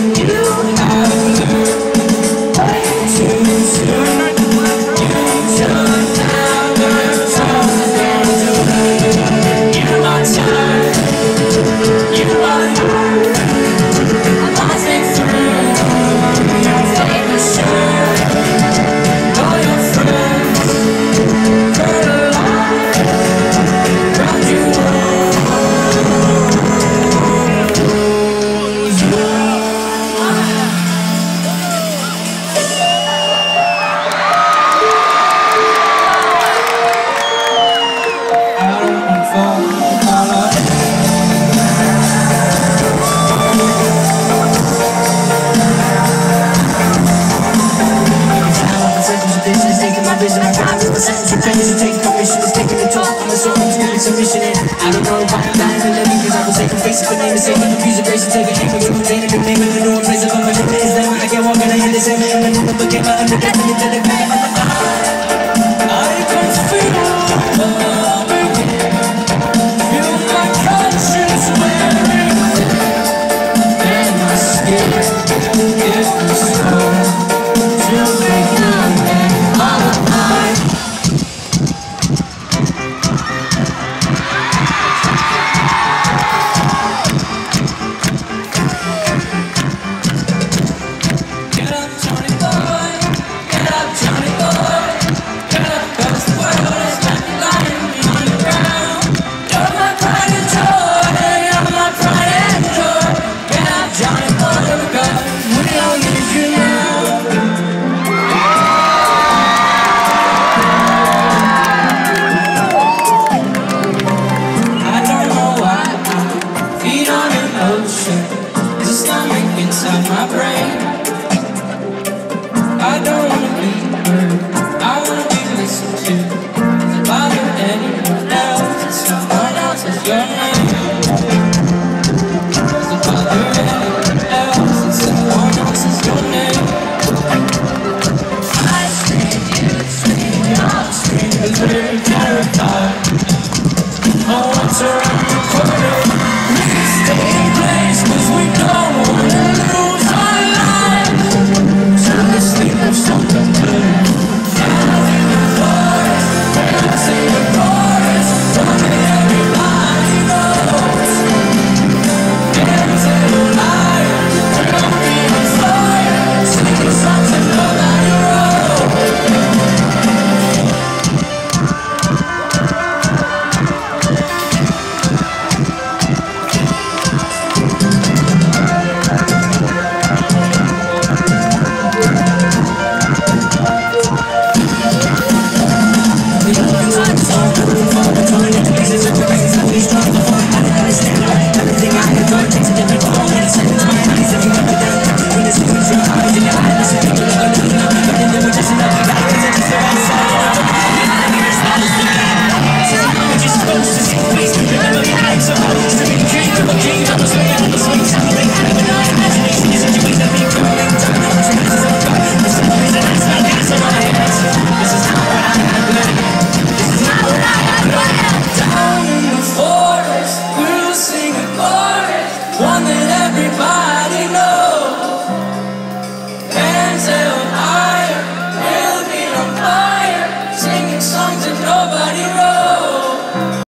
You. I don't know why I'm dying to love you Cause I was taking faces for name and sake And music race and take a hit But you contain it, contain the no one plays it of my name is when I can't walk and I understand it And I never forget my understanding. Until I back